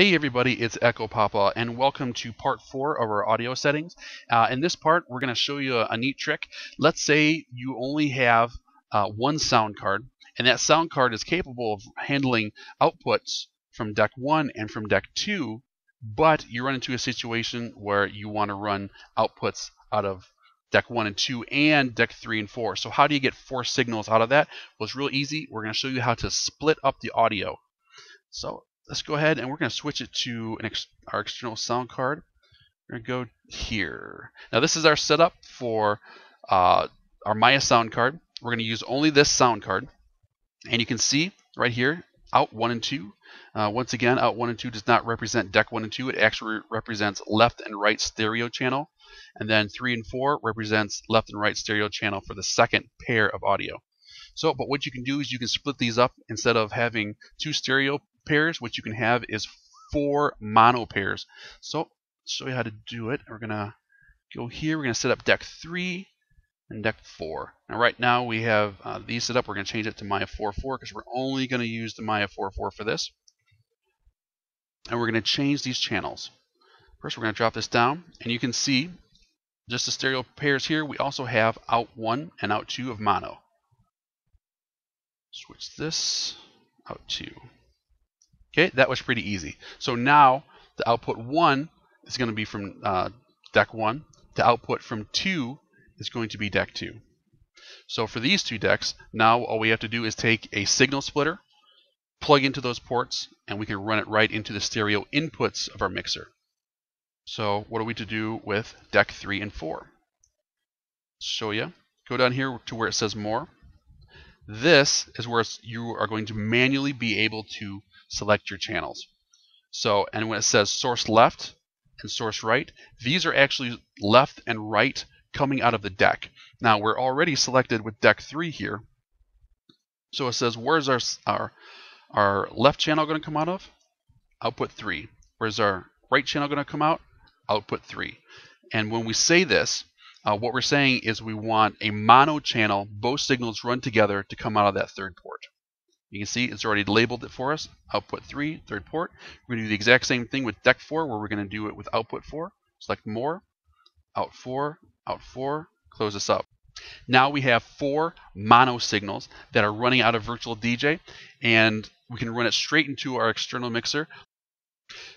Hey everybody, it's Echo Papa and welcome to part 4 of our audio settings. Uh, in this part we're going to show you a, a, neat trick. Let's say you only have uh, one sound card and that sound card is capable of handling outputs from deck 1 and from deck 2 but you run into a situation where you want to run outputs out of deck 1 and 2 and deck 3 and 4. So how do you get four signals out of that? Well it's real easy. We're going to show you how to split up the audio. So let's go ahead and we're going to switch it to ex our external sound card. We're going to go here. Now this is our setup for uh, our Maya sound card. We're going to use only this sound card. And you can see right here, out 1 and 2. Uh, once again, out 1 and 2 does not represent deck 1 and 2. It actually represents left and right stereo channel. And then 3 and 4 represents left and right stereo channel for the second pair of audio. So, but what you can do is you can split these up instead of having two stereo pairs, what you can have is four mono pairs. So show you how to do it. We're gonna go here. We're gonna set up deck three and deck four. Now right now we have uh, these set up. We're gonna change it to Maya 4-4 because we're only gonna use the Maya 4-4 for this. And we're gonna change these channels. First we're gonna drop this down and you can see just the stereo pairs here. We also have out one and out two of mono. Switch this out two. Okay, that was pretty easy. So now the output 1 is going to be from uh, deck 1. The output from 2 is going to be deck 2. So for these two decks, now all we have to do is take a signal splitter, plug into those ports, and we can run it right into the stereo inputs of our mixer. So what are we to do with deck 3 and 4? Show you. Go down here to where it says more. This is where you are going to manually be able to select your channels. So, and when it says source left and source right, these are actually left and right coming out of the deck. Now, we're already selected with deck 3 here. So it says, where's our, our, our left channel going to come out of? Output 3. Where's our right channel going to come out? Output 3. And when we say this, uh, what we're saying is we want a mono channel, both signals run together to come out of that third port. You can see it's already labeled it for us. Output 3, third port. We're going to do the exact same thing with deck 4 where we're going to do it with output 4. Select more, out 4, out 4, close this up. Now we have four mono signals that are running out of Virtual DJ and we can run it straight into our external mixer.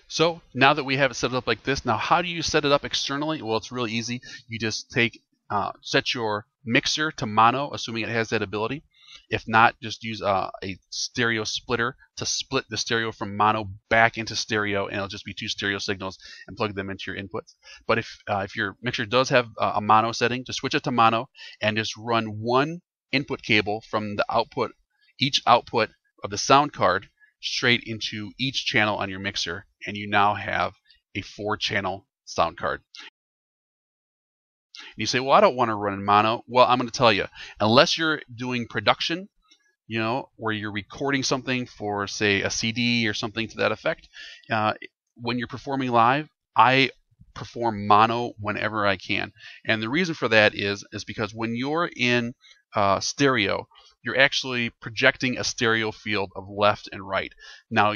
So now that we have it set up like this, now how do you set it up externally? Well, it's really easy. You just take, uh, set your mixer to mono, assuming it has that ability. If not, just use uh, a stereo splitter to split the stereo from mono back into stereo, and it'll just be two stereo signals and plug them into your inputs. But if uh, if your mixer does have a mono setting, just switch it to mono and just run one input cable from the output, each output of the sound card straight into each channel on your mixer, and you now have a four-channel sound card. And you say, well, I don't want to run in mono. Well, I'm going to tell you, unless you're doing production, you know, where you're recording something for, say, a CD or something to that effect, uh, when you're performing live, I perform mono whenever I can. And the reason for that is, is because when you're in uh, stereo, you're actually projecting a stereo field of left and right. Now,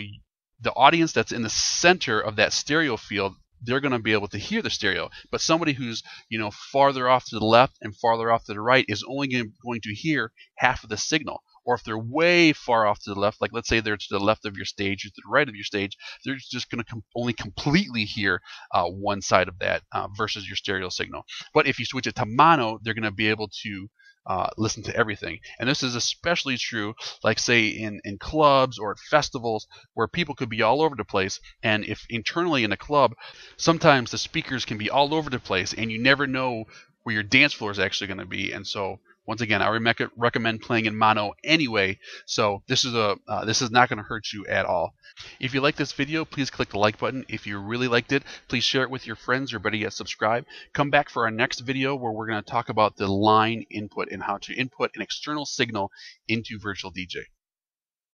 the audience that's in the center of that stereo field they're going to be able to hear the stereo. But somebody who's you know farther off to the left and farther off to the right is only going to hear half of the signal. Or if they're way far off to the left, like let's say they're to the left of your stage or to the right of your stage, they're just going to com only completely hear uh, one side of that uh, versus your stereo signal. But if you switch it to mono, they're going to be able to uh, listen to everything. And this is especially true, like say in, in clubs or at festivals where people could be all over the place. And if internally in a club, sometimes the speakers can be all over the place and you never know where your dance floor is actually going to be. And so once again, I recommend playing in mono anyway, so this is a uh, this is not going to hurt you at all. If you like this video, please click the like button. If you really liked it, please share it with your friends or better yet, subscribe. Come back for our next video where we're going to talk about the line input and how to input an external signal into Virtual DJ.